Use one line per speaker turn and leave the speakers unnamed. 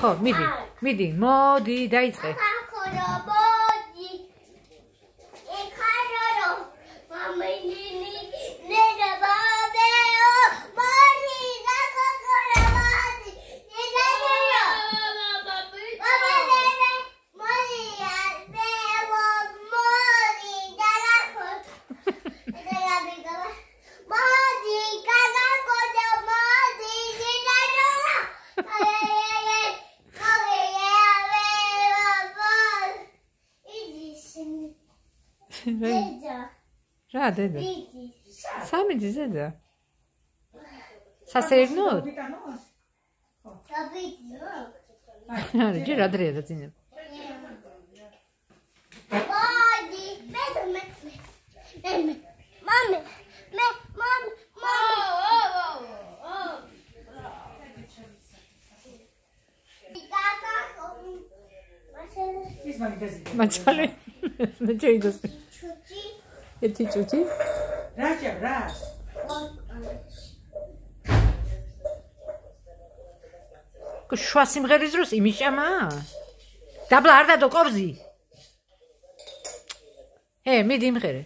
خب، خو
میدی میدی ما دی Já, dedo. Sabe dizer, dedo? Só ser no.
Gira a
dreda, Tina.
Pode. Mesmo,
ერთი ჭუჭი.
რაჭა რას?
შუა სიმღერის დროს იმიშამა? დაბლა არ დადო კორზი. ე, მიდი იმღერე.